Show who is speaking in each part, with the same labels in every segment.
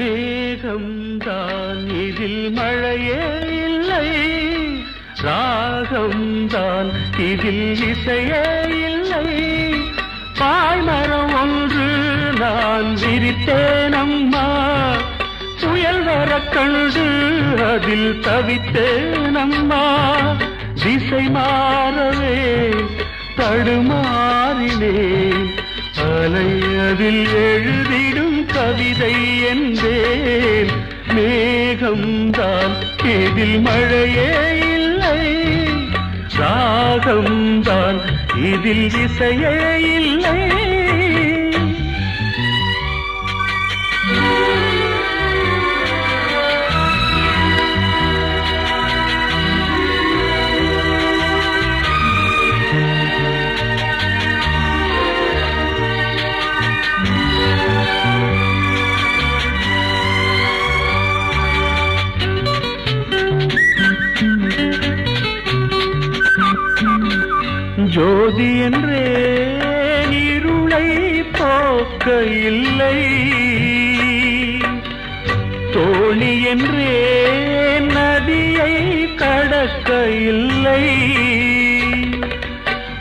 Speaker 1: மேகம்தான் இதில் மழையே இல்லை. ராகம்தான் இதில் இசையே இல்லை. பாய்மரம் ஒன்று நான் விரித்தேன் அம்மா. புயல் வர கண்டு அதில் தவித்தேன் அம்மா. திசை மாறவே தடுமாறினே. அலை அதில் எழுதிடும் கவிதை என்றேன். மேகம்தான் இதில் மழையே இல்லை. ராகம்தான் இதில் இசையே இல்லை. ஜோதி என்றே இருளை போக்க இல்லை. தோழி என்றே நதியை கடக்க இல்லை.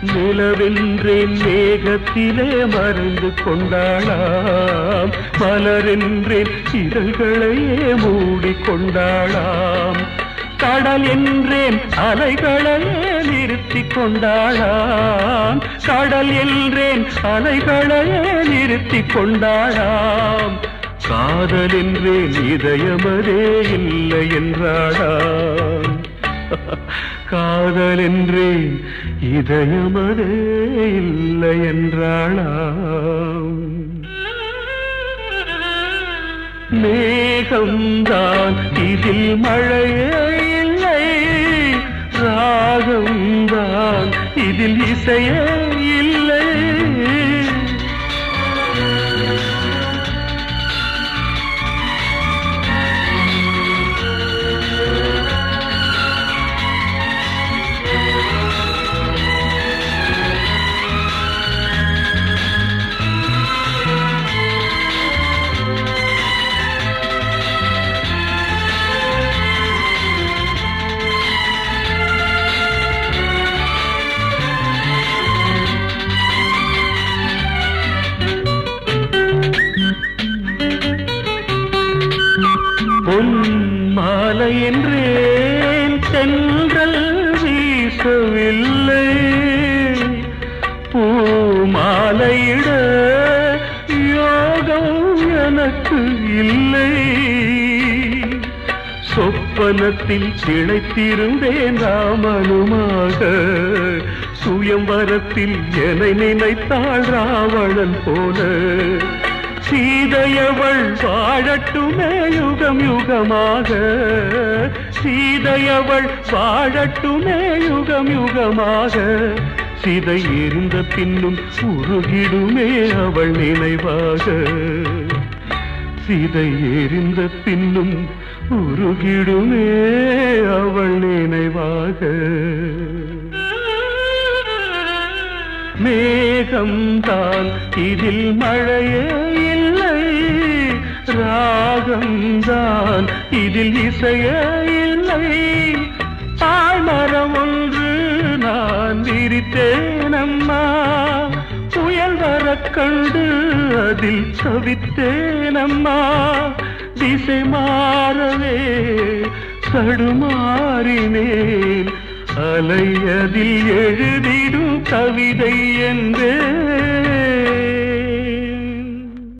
Speaker 1: நிலவென்றே மேகத்திலே மறைந்து கொண்டாளாம். மலரென்றேன் இதழ்களையே மூடிக்கொண்டாளாம் கடல் என்றேன் அலைகளையே நிறுத்தி கொண்டாளாம். கடல் என்றேன் அலைகளையே நிறுத்தி கொண்டாளாம். காதல் என்றேன் இதயமதே இல்லை என்றாளாம். காதல் என்றேன் இதயமதே இல்லை என்றாளாம். மேகம்தான் இதில் மழையே இல்லை. ராகம் இதில் இசையே பொன் மாலை என்றேன் தென்றல் வீசவில்லை. பூ மாலையிட யோகம் எனக்கு இல்லை. சொப்பனத்தில் திளைத்திருந்தேன் ராமனுமாக. சுயம்பரத்தில் என்னை நினைத்தாள் ராவணன் போல. சீதையவள் வாழட்டுமே யுகம் யுகமாக. சீதையவள் வாழட்டுமே யுகம் யுகமாக. சிதை இருந்த பின்னும் உருகிடுமே அவள் நினைவாக. சிதை எரிந்த பின்னும் உருகிடுமே அவள் நினைவாக. மேகம்தான் இதில் மழையே ராகம்தான் இதில் இசைய இல்லை. தாய்மரம் ஒன்று நான் விரித்தேன் அம்மா. புயல் வர கண்டு அதில் தவித்தேன் அம்மா. திசை மாறவே தடுமாறினேன் அலையதில் எழுதிடும் கவிதை என்றே.